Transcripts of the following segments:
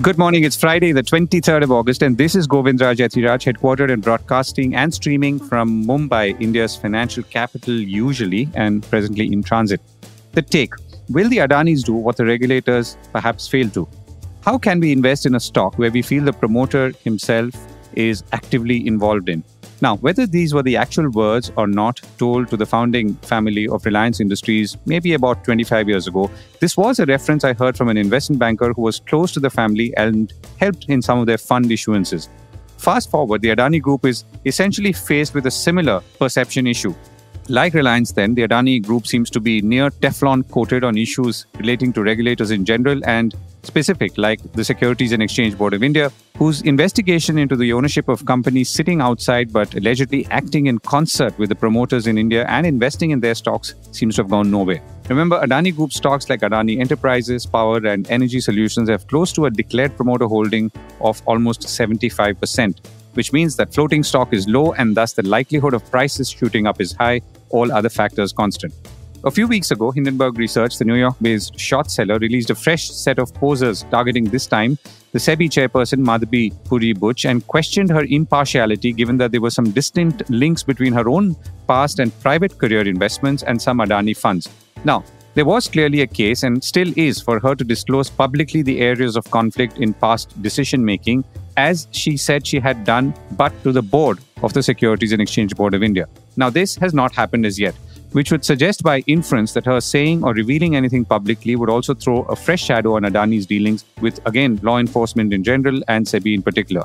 Good morning. It's Friday, the 23rd of August, and this is Govindraj Ethiraj, headquartered in broadcasting and streaming from Mumbai, India's financial capital, usually and presently in transit. The take Will the Adanis do what the regulators perhaps fail to? How can we invest in a stock where we feel the promoter himself is actively involved in? Now, whether these were the actual words or not told to the founding family of Reliance Industries maybe about 25 years ago, this was a reference I heard from an investment banker who was close to the family and helped in some of their fund issuances. Fast forward, the Adani Group is essentially faced with a similar perception issue. Like Reliance, then, the Adani Group seems to be near Teflon coated on issues relating to regulators in general and specific, like the Securities and Exchange Board of India, whose investigation into the ownership of companies sitting outside but allegedly acting in concert with the promoters in India and investing in their stocks seems to have gone nowhere. Remember, Adani Group stocks like Adani Enterprises, Power, and Energy Solutions have close to a declared promoter holding of almost 75%, which means that floating stock is low and thus the likelihood of prices shooting up is high, all other factors constant. A few weeks ago, Hindenburg Research, the New York based short seller, released a fresh set of posers targeting this time the SEBI chairperson Madhabi Puri Buch and questioned her impartiality given that there were some distinct links between her own past and private career investments and some Adani funds. Now, there was clearly a case and still is for her to disclose publicly the areas of conflict in past decision making, as she said she had done, but to the board of the Securities and Exchange Board of India. Now, this has not happened as yet which would suggest by inference that her saying or revealing anything publicly would also throw a fresh shadow on Adani's dealings with, again, law enforcement in general and SEBI in particular.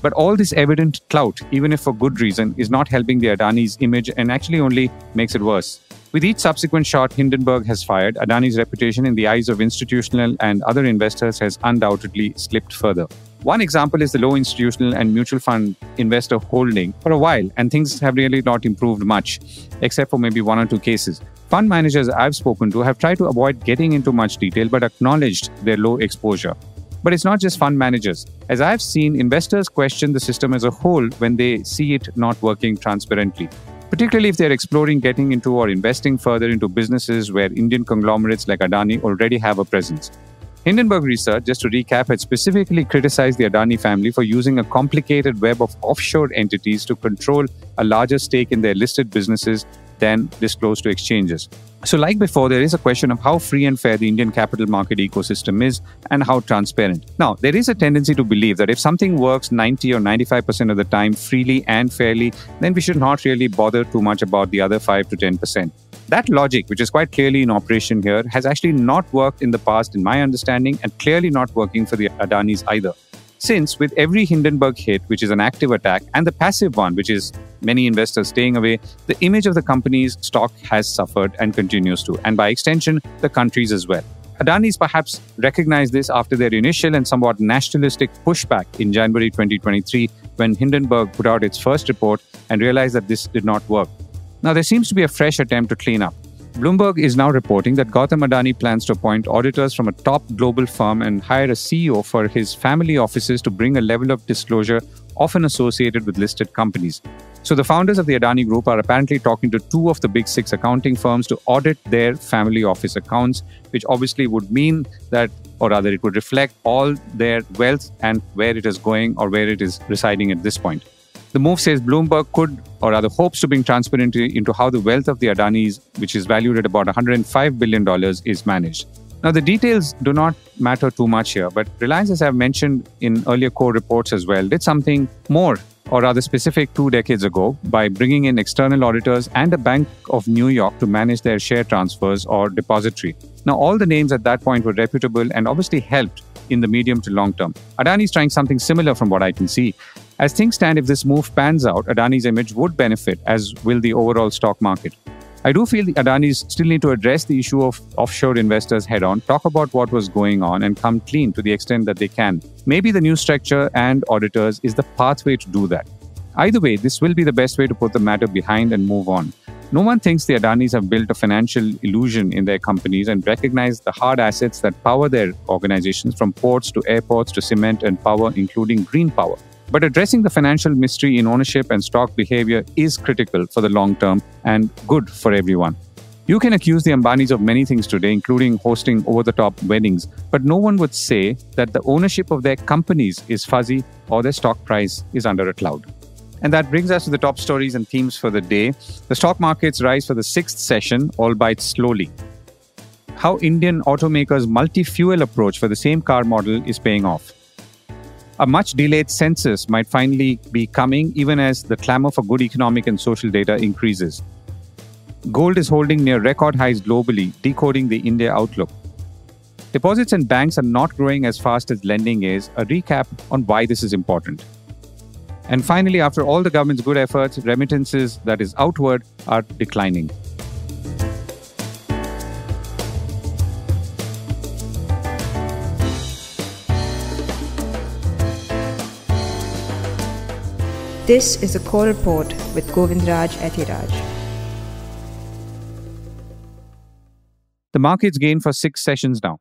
But all this evident clout, even if for good reason, is not helping the Adani's image and actually only makes it worse. With each subsequent shot Hindenburg has fired, Adani's reputation in the eyes of institutional and other investors has undoubtedly slipped further. One example is the low institutional and mutual fund investor holding for a while, and things have really not improved much, except for maybe one or two cases. Fund managers I've spoken to have tried to avoid getting into much detail but acknowledged their low exposure. But it's not just fund managers. As I've seen, investors question the system as a whole when they see it not working transparently particularly if they're exploring getting into or investing further into businesses where Indian conglomerates like Adani already have a presence. Hindenburg Research, just to recap, had specifically criticized the Adani family for using a complicated web of offshore entities to control a larger stake in their listed businesses than disclosed to exchanges. So, like before, there is a question of how free and fair the Indian capital market ecosystem is and how transparent. Now, there is a tendency to believe that if something works 90 or 95% of the time freely and fairly, then we should not really bother too much about the other 5 to 10%. That logic, which is quite clearly in operation here, has actually not worked in the past, in my understanding, and clearly not working for the Adanis either. Since with every Hindenburg hit, which is an active attack, and the passive one, which is many investors staying away, the image of the company's stock has suffered and continues to, and by extension, the country's as well. Adanis perhaps recognized this after their initial and somewhat nationalistic pushback in January 2023 when Hindenburg put out its first report and realized that this did not work. Now, there seems to be a fresh attempt to clean up. Bloomberg is now reporting that Gautam Adani plans to appoint auditors from a top global firm and hire a CEO for his family offices to bring a level of disclosure often associated with listed companies. So, the founders of the Adani Group are apparently talking to two of the big six accounting firms to audit their family office accounts, which obviously would mean that, or rather, it would reflect all their wealth and where it is going or where it is residing at this point. The move says Bloomberg could, or rather hopes to bring transparency into how the wealth of the Adanis, which is valued at about $105 billion, is managed. Now, the details do not matter too much here, but Reliance, as I've mentioned in earlier core reports as well, did something more, or rather specific, two decades ago by bringing in external auditors and a Bank of New York to manage their share transfers or depository. Now, all the names at that point were reputable and obviously helped in the medium to long term. Adani is trying something similar from what I can see. As things stand, if this move pans out, Adani's image would benefit, as will the overall stock market. I do feel the Adanis still need to address the issue of offshore investors head on, talk about what was going on, and come clean to the extent that they can. Maybe the new structure and auditors is the pathway to do that. Either way, this will be the best way to put the matter behind and move on. No one thinks the Adanis have built a financial illusion in their companies and recognize the hard assets that power their organizations from ports to airports to cement and power, including green power. But addressing the financial mystery in ownership and stock behavior is critical for the long term and good for everyone. You can accuse the Ambanis of many things today, including hosting over the top weddings, but no one would say that the ownership of their companies is fuzzy or their stock price is under a cloud. And that brings us to the top stories and themes for the day. The stock markets rise for the sixth session, albeit slowly. How Indian automakers' multi fuel approach for the same car model is paying off. A much delayed census might finally be coming, even as the clamor for good economic and social data increases. Gold is holding near record highs globally, decoding the India outlook. Deposits in banks are not growing as fast as lending is, a recap on why this is important. And finally, after all the government's good efforts, remittances, that is outward, are declining. This is a core report with Govindraj Ethiraj. The markets gain for six sessions now.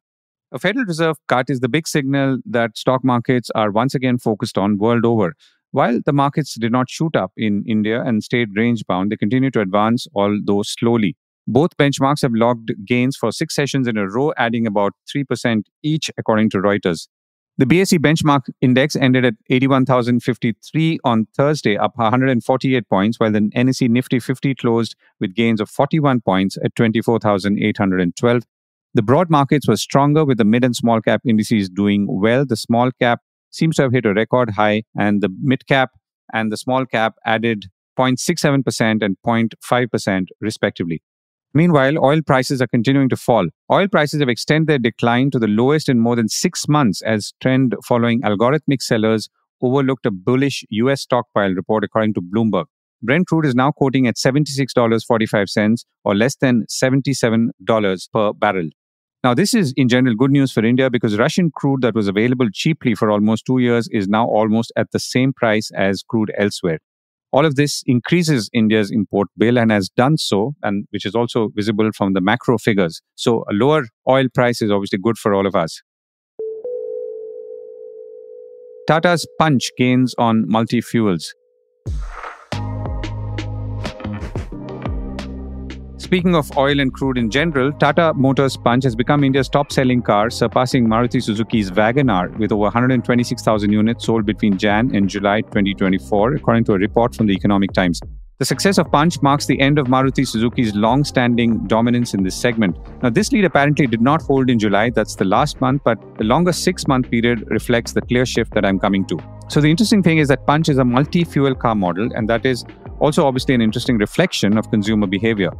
A Federal Reserve cut is the big signal that stock markets are once again focused on world over. While the markets did not shoot up in India and stayed range bound, they continue to advance, although slowly. Both benchmarks have logged gains for six sessions in a row, adding about 3% each, according to Reuters. The BSE benchmark index ended at 81,053 on Thursday, up 148 points, while the NSE Nifty 50 closed with gains of 41 points at 24,812. The broad markets were stronger with the mid and small cap indices doing well. The small cap seems to have hit a record high, and the mid cap and the small cap added 0.67% and 0.5% respectively. Meanwhile, oil prices are continuing to fall. Oil prices have extended their decline to the lowest in more than six months as trend following algorithmic sellers overlooked a bullish US stockpile report, according to Bloomberg. Brent crude is now quoting at $76.45 or less than $77 per barrel. Now, this is in general good news for India because Russian crude that was available cheaply for almost two years is now almost at the same price as crude elsewhere. All of this increases India's import bill and has done so, and which is also visible from the macro figures. So, a lower oil price is obviously good for all of us. Tata's punch gains on multi fuels. Speaking of oil and crude in general, Tata Motors Punch has become India's top selling car, surpassing Maruti Suzuki's WagonR with over 126,000 units sold between Jan and July 2024, according to a report from the Economic Times. The success of Punch marks the end of Maruti Suzuki's long standing dominance in this segment. Now, this lead apparently did not hold in July, that's the last month, but the longer six month period reflects the clear shift that I'm coming to. So, the interesting thing is that Punch is a multi fuel car model, and that is also obviously an interesting reflection of consumer behavior.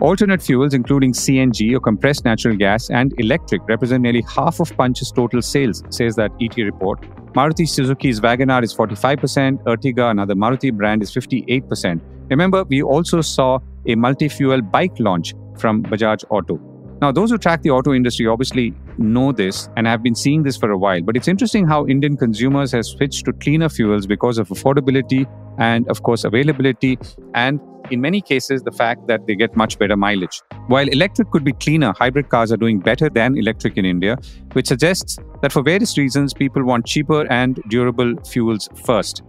Alternate fuels, including CNG or compressed natural gas and electric, represent nearly half of Punch's total sales, says that ET report. Maruti Suzuki's WagonR is 45%, Ertiga, another Maruti brand, is 58%. Remember, we also saw a multi fuel bike launch from Bajaj Auto. Now, those who track the auto industry obviously know this and have been seeing this for a while, but it's interesting how Indian consumers have switched to cleaner fuels because of affordability and, of course, availability and in many cases, the fact that they get much better mileage. While electric could be cleaner, hybrid cars are doing better than electric in India, which suggests that for various reasons, people want cheaper and durable fuels first.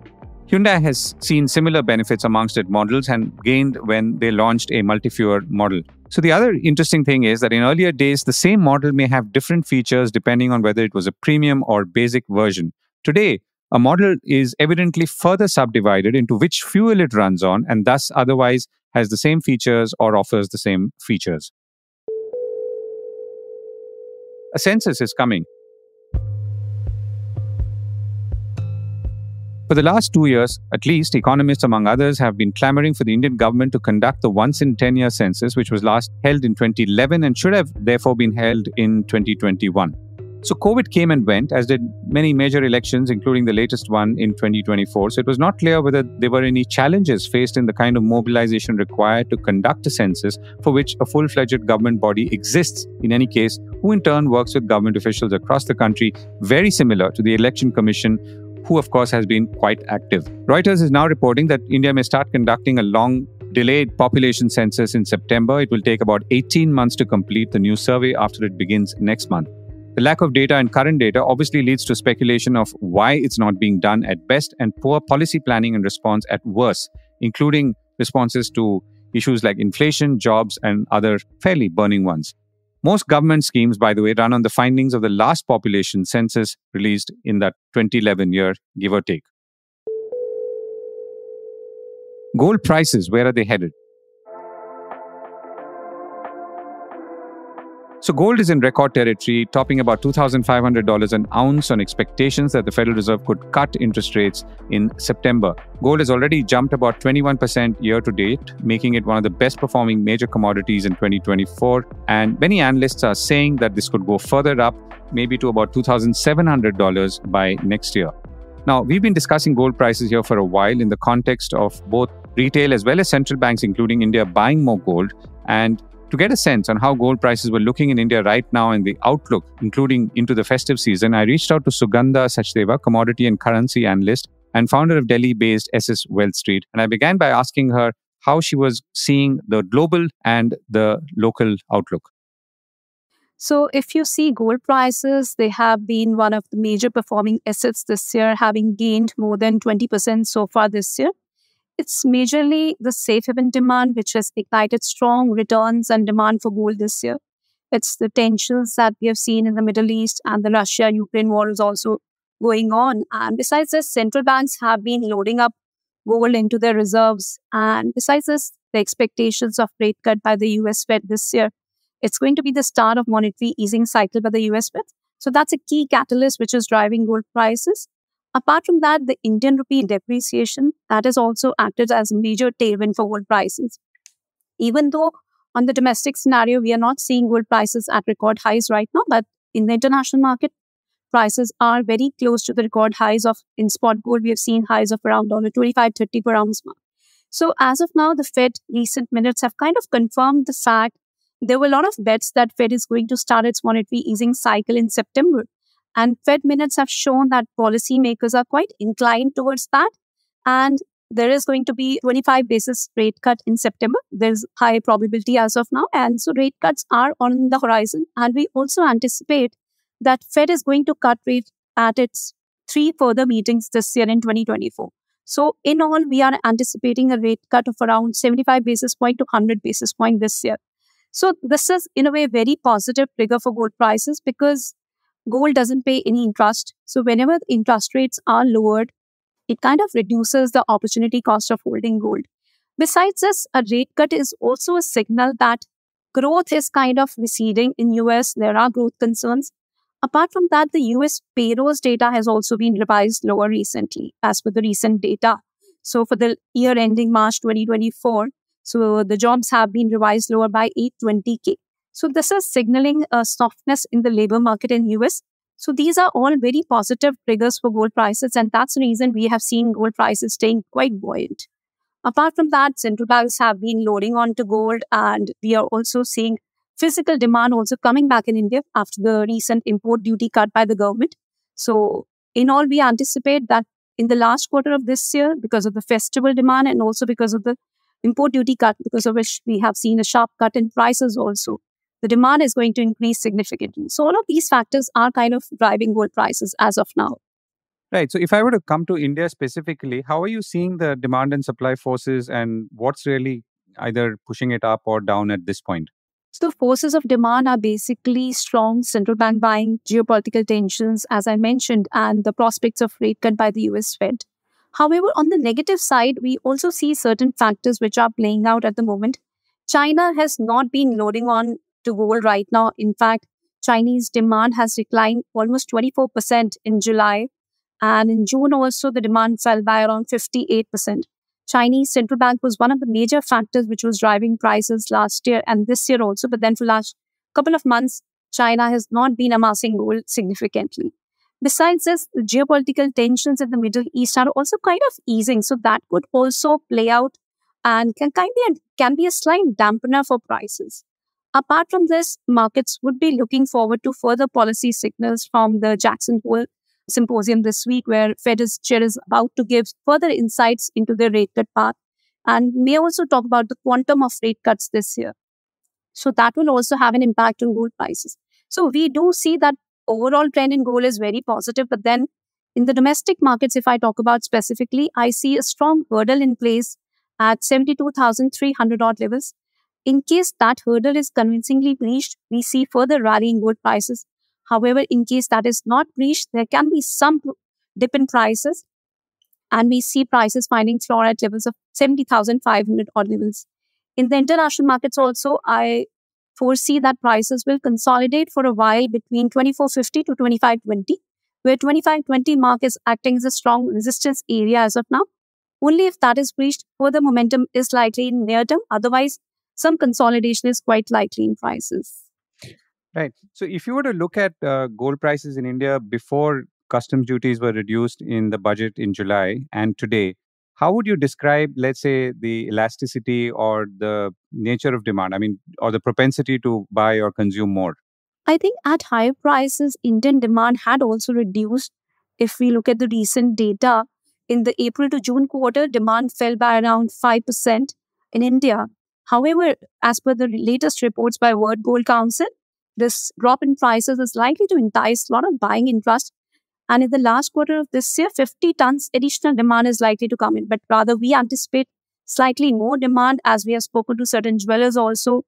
Hyundai has seen similar benefits amongst its models and gained when they launched a multi fuel model. So, the other interesting thing is that in earlier days, the same model may have different features depending on whether it was a premium or basic version. Today, a model is evidently further subdivided into which fuel it runs on and thus otherwise has the same features or offers the same features. A census is coming. For the last two years, at least, economists, among others, have been clamoring for the Indian government to conduct the once in 10 year census, which was last held in 2011 and should have therefore been held in 2021. So COVID came and went, as did many major elections, including the latest one in 2024. So it was not clear whether there were any challenges faced in the kind of mobilization required to conduct a census for which a full fledged government body exists, in any case, who in turn works with government officials across the country, very similar to the Election Commission, who, of course, has been quite active. Reuters is now reporting that India may start conducting a long delayed population census in September. It will take about 18 months to complete the new survey after it begins next month. The lack of data and current data obviously leads to speculation of why it's not being done at best and poor policy planning and response at worst, including responses to issues like inflation, jobs, and other fairly burning ones. Most government schemes, by the way, run on the findings of the last population census released in that 2011 year, give or take. Gold prices, where are they headed? So gold is in record territory, topping about $2,500 an ounce on expectations that the Federal Reserve could cut interest rates in September. Gold has already jumped about 21% year to date, making it one of the best performing major commodities in 2024. And many analysts are saying that this could go further up, maybe to about $2,700 by next year. Now, we've been discussing gold prices here for a while in the context of both retail as well as central banks, including India, buying more gold. And to get a sense on how gold prices were looking in India right now and the outlook, including into the festive season, I reached out to Sugandha Sachdeva, commodity and currency analyst and founder of Delhi based SS WealthStreet. And I began by asking her how she was seeing the global and the local outlook. So, if you see gold prices, they have been one of the major performing assets this year, having gained more than 20% so far this year. It's majorly the safe haven demand which has ignited strong returns and demand for gold this year. It's the tensions that we have seen in the Middle East and the Russia Ukraine war is also going on. And besides this, central banks have been loading up gold into their reserves. And besides this, the expectations of rate cut by the US Fed this year, it's going to be the start of monetary easing cycle by the US Fed. So that's a key catalyst which is driving gold prices. Apart from that, the Indian rupee depreciation that has also acted as a major tailwind for gold prices. Even though on the domestic scenario, we are not seeing gold prices at record highs right now, but in the international market, prices are very close to the record highs of in spot gold. We have seen highs of around $25, 30 per ounce mark. So as of now, the Fed recent minutes have kind of confirmed the fact there were a lot of bets that Fed is going to start its monetary easing cycle in September. And Fed minutes have shown that policymakers are quite inclined towards that. And there is going to be 25 basis rate cut in September. There's high probability as of now. And so rate cuts are on the horizon. And we also anticipate that Fed is going to cut rate at its three further meetings this year in 2024. So in all, we are anticipating a rate cut of around 75 basis point to 100 basis point this year. So this is in a way very positive trigger for gold prices because gold doesn't pay any interest. So whenever interest rates are lowered, it kind of reduces the opportunity cost of holding gold. Besides this, a rate cut is also a signal that growth is kind of receding in US. There are growth concerns. Apart from that, the US payrolls data has also been revised lower recently as per the recent data. So for the year ending March 2024, so the jobs have been revised lower by 820k. So this is signaling a softness in the labor market in US. So these are all very positive triggers for gold prices, and that's the reason we have seen gold prices staying quite buoyant. Apart from that, central banks have been loading onto gold, and we are also seeing physical demand also coming back in India after the recent import duty cut by the government. So, in all, we anticipate that in the last quarter of this year, because of the festival demand and also because of the import duty cut, because of which we have seen a sharp cut in prices also the demand is going to increase significantly. So all of these factors are kind of driving gold prices as of now. Right. So if I were to come to India specifically, how are you seeing the demand and supply forces and what's really either pushing it up or down at this point? So forces of demand are basically strong central bank buying, geopolitical tensions, as I mentioned, and the prospects of rate cut by the US Fed. However, on the negative side, we also see certain factors which are playing out at the moment. China has not been loading on to gold right now. In fact, Chinese demand has declined almost 24% in July. And in June also, the demand fell by around 58%. Chinese central bank was one of the major factors which was driving prices last year and this year also. But then for last couple of months, China has not been amassing gold significantly. Besides this, the geopolitical tensions in the Middle East are also kind of easing. So that could also play out and can kind of can be a slight dampener for prices. Apart from this, markets would be looking forward to further policy signals from the Jackson Hole symposium this week, where Fed is chair is about to give further insights into the rate cut path and may also talk about the quantum of rate cuts this year. So that will also have an impact on gold prices. So we do see that overall trend in gold is very positive, but then in the domestic markets, if I talk about specifically, I see a strong hurdle in place at 72,300 odd levels. In case that hurdle is convincingly breached, we see further rally in gold prices. However, in case that is not breached, there can be some dip in prices, and we see prices finding floor at levels of 70,500 odd levels. In the international markets also, I foresee that prices will consolidate for a while between 2450 to 2520, where 2520 mark is acting as a strong resistance area as of now. Only if that is breached, further momentum is likely in near term. Otherwise, some consolidation is quite likely in prices. Right. So, if you were to look at uh, gold prices in India before customs duties were reduced in the budget in July and today, how would you describe, let's say, the elasticity or the nature of demand? I mean, or the propensity to buy or consume more? I think at higher prices, Indian demand had also reduced. If we look at the recent data, in the April to June quarter, demand fell by around 5% in India. However, as per the latest reports by World Gold Council, this drop in prices is likely to entice a lot of buying interest. And in the last quarter of this year, 50 tons additional demand is likely to come in. But rather, we anticipate slightly more demand as we have spoken to certain jewelers also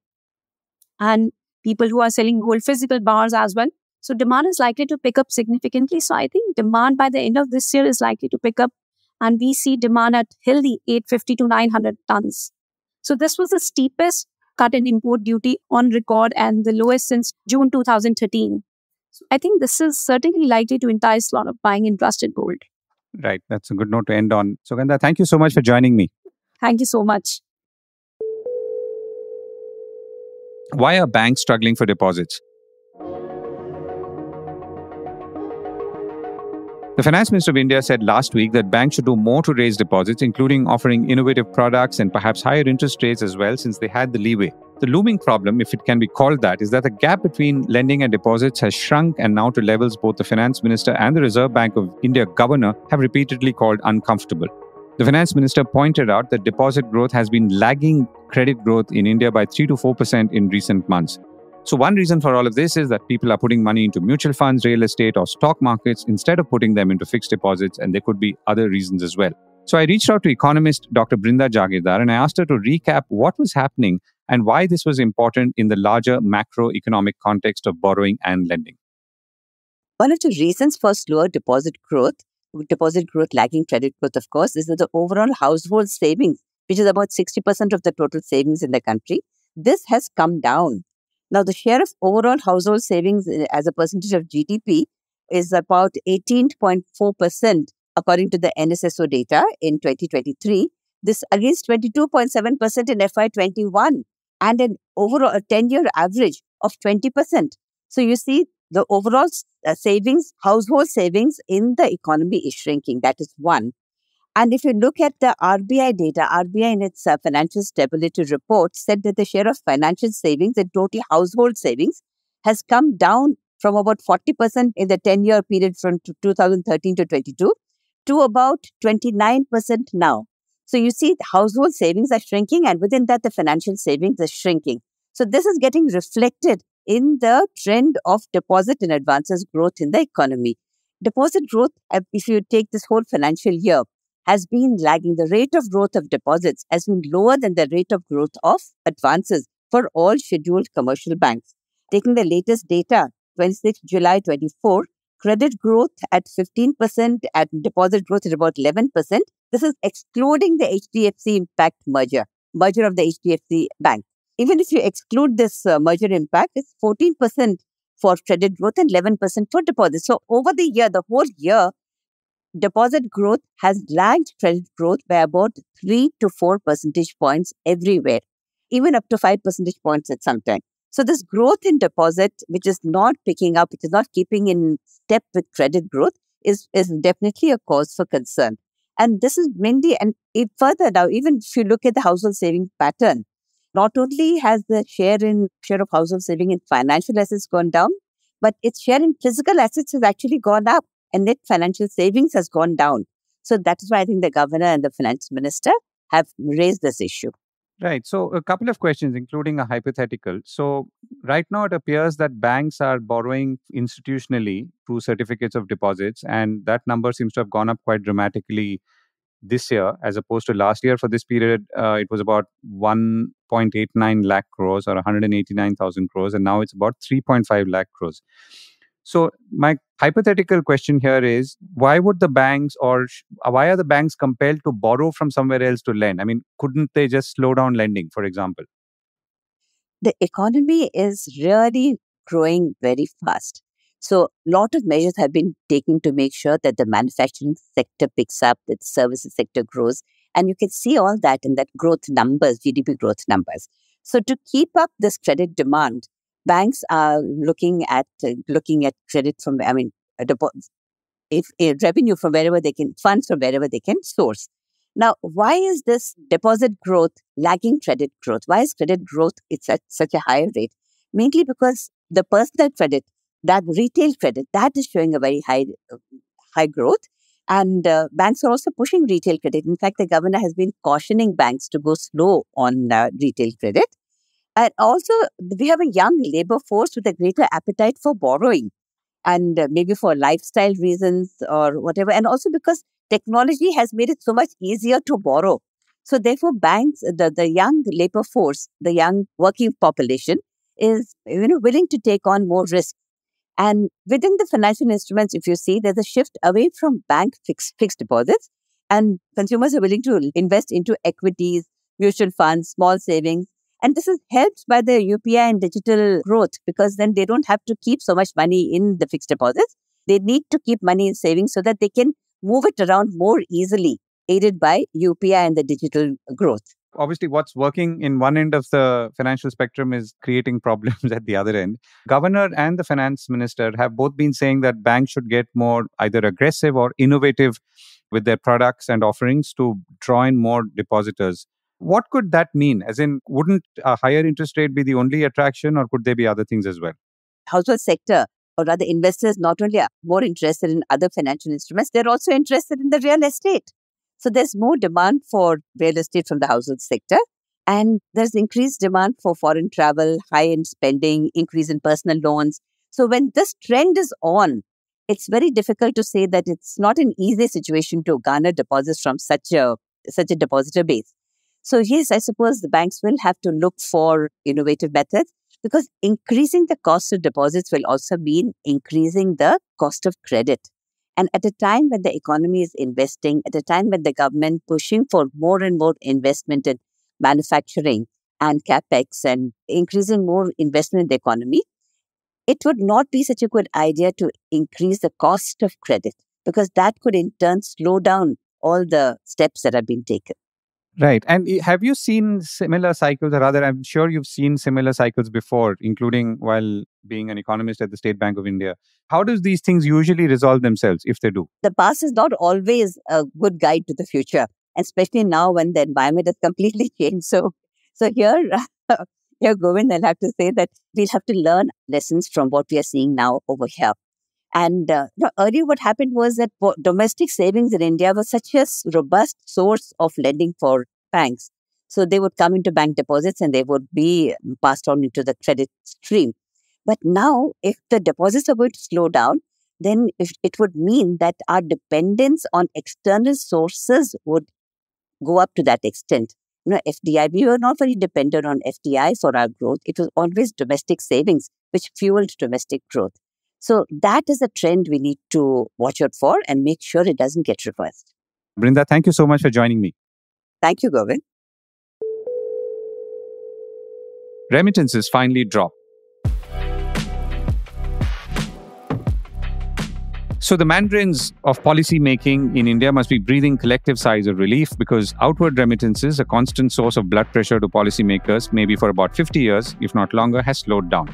and people who are selling gold physical bars as well. So demand is likely to pick up significantly. So I think demand by the end of this year is likely to pick up and we see demand at healthy 850 to 900 tons. So this was the steepest cut in import duty on record and the lowest since June 2013. So I think this is certainly likely to entice a lot of buying in gold. Right. That's a good note to end on. Sugandha, thank you so much for joining me. Thank you so much. Why are banks struggling for deposits? The Finance Minister of India said last week that banks should do more to raise deposits, including offering innovative products and perhaps higher interest rates as well, since they had the leeway. The looming problem, if it can be called that, is that the gap between lending and deposits has shrunk and now to levels both the Finance Minister and the Reserve Bank of India governor have repeatedly called uncomfortable. The Finance Minister pointed out that deposit growth has been lagging credit growth in India by 3 to 4% in recent months. So, one reason for all of this is that people are putting money into mutual funds, real estate, or stock markets instead of putting them into fixed deposits, and there could be other reasons as well. So, I reached out to economist Dr. Brinda Jagirdar and I asked her to recap what was happening and why this was important in the larger macroeconomic context of borrowing and lending. One of the reasons for slower deposit growth, deposit growth lagging credit growth, of course, is that the overall household savings, which is about 60% of the total savings in the country, this has come down now, the share of overall household savings eh, as a percentage of GDP is about 18.4%, according to the NSSO data in 2023. This against 22.7% in FY21 and an overall 10 year average of 20%. So, you see, the overall uh, savings, household savings in the economy is shrinking. That is one. And if you look at the RBI data, RBI in its uh, financial stability report said that the share of financial savings and total household savings has come down from about 40% in the 10 year period from 2013 to 22 to about 29% now. So you see, household savings are shrinking, and within that, the financial savings are shrinking. So this is getting reflected in the trend of deposit and advances growth in the economy. Deposit growth, if you take this whole financial year, has been lagging. The rate of growth of deposits has been lower than the rate of growth of advances for all scheduled commercial banks. Taking the latest data, 26 July 24, credit growth at 15% and deposit growth at about 11%. This is excluding the HDFC Impact merger, merger of the HDFC Bank. Even if you exclude this uh, merger impact, it's 14% for credit growth and 11% for deposits. So over the year, the whole year, deposit growth has lagged credit growth by about 3 to 4 percentage points everywhere, even up to 5 percentage points at some time. So, this growth in deposit, which is not picking up, which is not keeping in step with credit growth, is, is definitely a cause for concern. And this is mainly, and further now, even if you look at the household saving pattern, not only has the share in share of household saving in financial assets gone down, but its share in physical assets has actually gone up and net financial savings has gone down. So that is why I think the governor and the finance minister have raised this issue. Right. So, a couple of questions, including a hypothetical. So, right now it appears that banks are borrowing institutionally through certificates of deposits, and that number seems to have gone up quite dramatically this year as opposed to last year for this period uh, it was about 1.89 lakh crores or 189,000 crores and now it's about 3.5 lakh crores. So my hypothetical question here is why would the banks or why are the banks compelled to borrow from somewhere else to lend? I mean, couldn't they just slow down lending, for example? The economy is really growing very fast. So, a lot of measures have been taken to make sure that the manufacturing sector picks up, that the services sector grows. And you can see all that in that growth numbers, GDP growth numbers. So, to keep up this credit demand, banks are looking at uh, looking at credit from, I mean, if, revenue from wherever they can, funds from wherever they can source. Now, why is this deposit growth lagging credit growth? Why is credit growth it's at such a higher rate? Mainly because the personal credit, that retail credit, that is showing a very high uh, high growth. And uh, banks are also pushing retail credit. In fact, the governor has been cautioning banks to go slow on uh, retail credit. And also, we have a young labor force with a greater appetite for borrowing and maybe for lifestyle reasons or whatever. And also because technology has made it so much easier to borrow. So, therefore, banks, the, the young labor force, the young working population is you know willing to take on more risk. And within the financial instruments, if you see, there's a shift away from bank fixed, fixed deposits, and consumers are willing to invest into equities, mutual funds, small savings, and this is helped by the UPI and digital growth because then they don't have to keep so much money in the fixed deposits. They need to keep money in savings so that they can move it around more easily, aided by UPI and the digital growth. Obviously, what's working in one end of the financial spectrum is creating problems at the other end. Governor and the finance minister have both been saying that banks should get more either aggressive or innovative with their products and offerings to draw in more depositors. What could that mean? As in, wouldn't a higher interest rate be the only attraction, or could there be other things as well? Household sector, or rather, investors not only are more interested in other financial instruments, they're also interested in the real estate. So there's more demand for real estate from the household sector. And there's increased demand for foreign travel, high end spending, increase in personal loans. So when this trend is on, it's very difficult to say that it's not an easy situation to garner deposits from such a such a depositor base. So, yes, I suppose the banks will have to look for innovative methods because increasing the cost of deposits will also mean increasing the cost of credit. And at a time when the economy is investing, at a time when the government pushing for more and more investment in manufacturing and capex and increasing more investment in the economy, it would not be such a good idea to increase the cost of credit because that could in turn slow down all the steps that have been taken. Right. And have you seen similar cycles, or rather, I'm sure you've seen similar cycles before, including while being an economist at the State Bank of India. How does these things usually resolve themselves, if they do? The past is not always a good guide to the future, especially now when the environment has completely changed. So, so here, here, Govind, I'll have to say that we'll have to learn lessons from what we are seeing now over here. And uh, you know, earlier, what happened was that domestic savings in India was such a robust source of lending for banks. So they would come into bank deposits and they would be passed on into the credit stream. But now, if the deposits are going to slow down, then it would mean that our dependence on external sources would go up to that extent. You know, FDI, we were not very dependent on FDI for our growth. It was always domestic savings which fueled domestic growth. So that is a trend we need to watch out for and make sure it doesn't get reversed. Brinda, thank you so much for joining me. Thank you, Govind. Remittances finally drop. So the mandarins of policy making in India must be breathing collective sighs of relief because outward remittances, a constant source of blood pressure to policymakers, maybe for about 50 years, if not longer, has slowed down.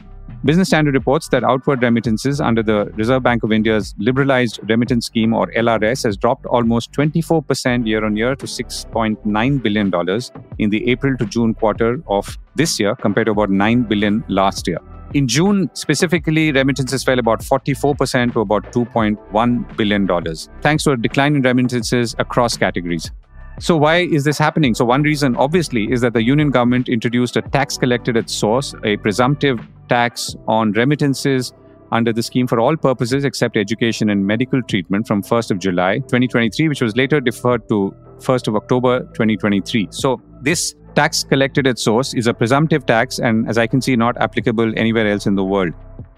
Business Standard reports that outward remittances under the Reserve Bank of India's liberalized remittance scheme or LRS has dropped almost 24% year on year to $6.9 billion in the April to June quarter of this year compared to about 9 billion last year. In June, specifically, remittances fell about 44% to about $2.1 billion, thanks to a decline in remittances across categories. So, why is this happening? So, one reason, obviously, is that the union government introduced a tax collected at source, a presumptive tax on remittances under the scheme for all purposes except education and medical treatment from 1st of July 2023, which was later deferred to 1st of October 2023. So this tax collected at source is a presumptive tax and, as I can see, not applicable anywhere else in the world.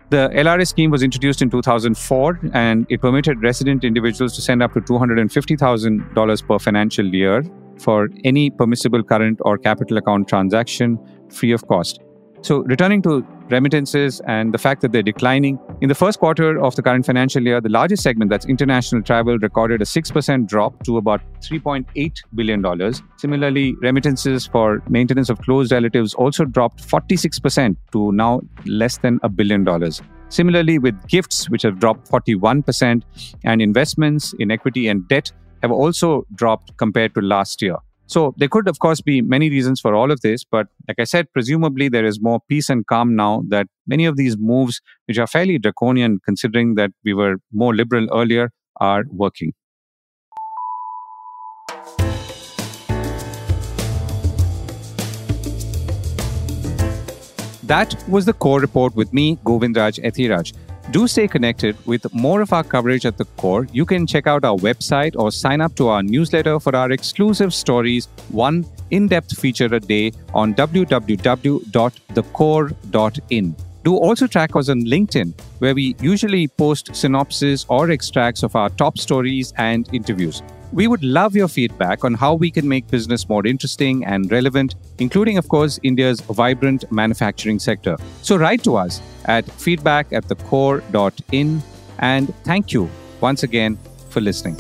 The LRS scheme was introduced in 2004 and it permitted resident individuals to send up to $250,000 per financial year for any permissible current or capital account transaction free of cost. So, returning to remittances and the fact that they're declining, in the first quarter of the current financial year, the largest segment, that's international travel, recorded a 6% drop to about $3.8 billion. Similarly, remittances for maintenance of close relatives also dropped 46% to now less than a billion dollars. Similarly, with gifts, which have dropped 41%, and investments in equity and debt have also dropped compared to last year. So there could, of course, be many reasons for all of this. But like I said, presumably there is more peace and calm now that many of these moves, which are fairly draconian considering that we were more liberal earlier, are working. That was the core report with me, Govindraj Ethiraj. Do stay connected with more of our coverage at the core. You can check out our website or sign up to our newsletter for our exclusive stories, one in depth feature a day on www.thecore.in. Do also track us on LinkedIn, where we usually post synopses or extracts of our top stories and interviews. We would love your feedback on how we can make business more interesting and relevant, including, of course, India's vibrant manufacturing sector. So write to us at feedback at thecore.in and thank you once again for listening.